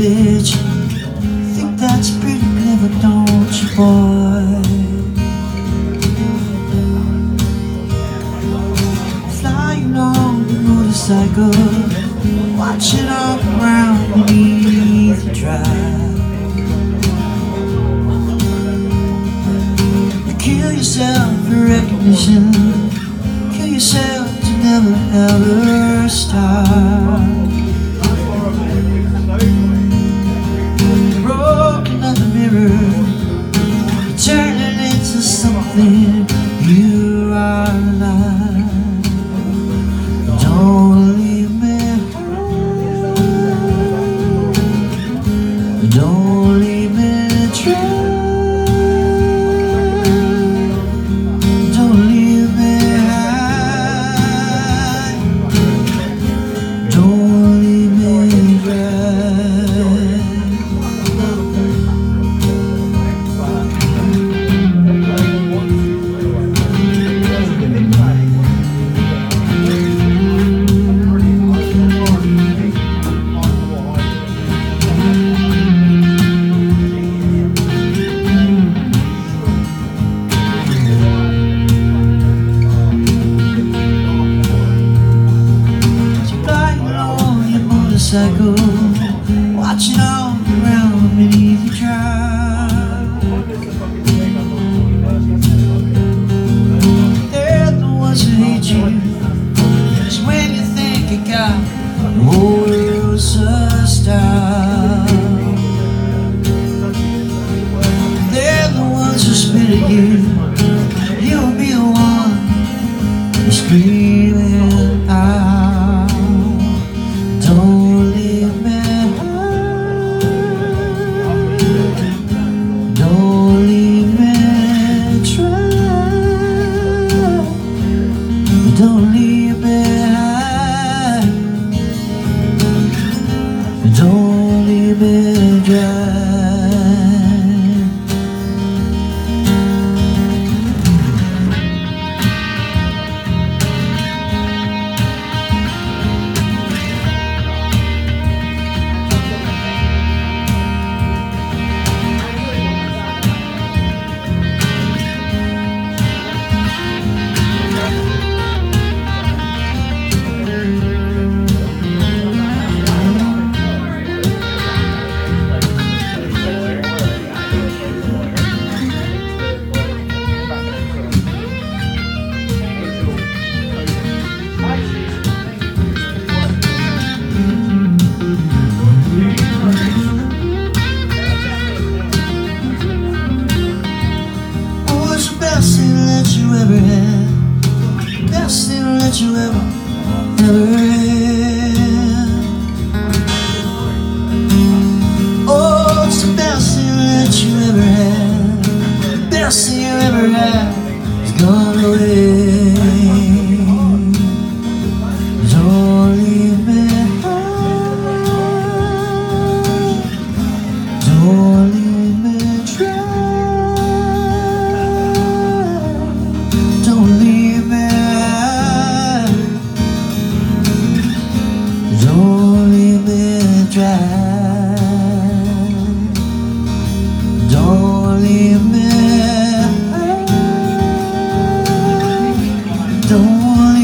bitch Think that's pretty clever, don't you, boy? Flying on the motorcycle Watch it all around beneath the drive Kill yourself for recognition Kill yourself to never ever start. Oh, They're the ones who spit at you you ever don't